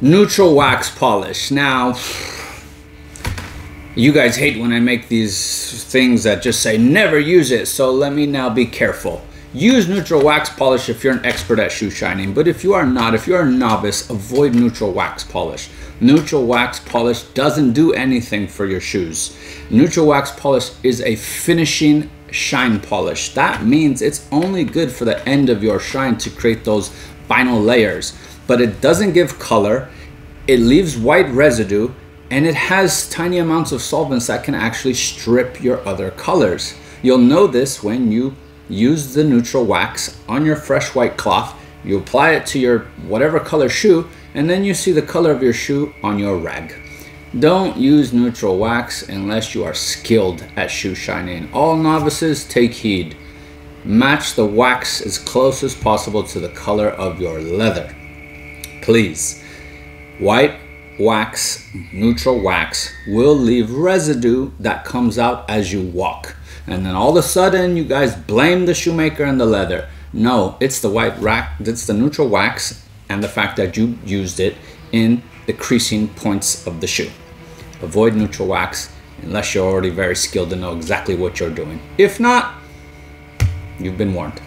neutral wax polish. Now, you guys hate when I make these things that just say never use it, so let me now be careful. Use neutral wax polish if you're an expert at shoe shining, but if you are not, if you're a novice, avoid neutral wax polish. Neutral wax polish doesn't do anything for your shoes. Neutral wax polish is a finishing shine polish. That means it's only good for the end of your shine to create those vinyl layers, but it doesn't give color, it leaves white residue, and it has tiny amounts of solvents that can actually strip your other colors. You'll know this when you use the neutral wax on your fresh white cloth. You apply it to your whatever color shoe, and then you see the color of your shoe on your rag. Don't use neutral wax unless you are skilled at shoe shining. All novices take heed. Match the wax as close as possible to the color of your leather. Please. White wax, neutral wax, will leave residue that comes out as you walk. And then all of a sudden, you guys blame the shoemaker and the leather. No, it's the white rack, it's the neutral wax and the fact that you used it in the creasing points of the shoe. Avoid neutral wax unless you're already very skilled to know exactly what you're doing. If not, you've been warned.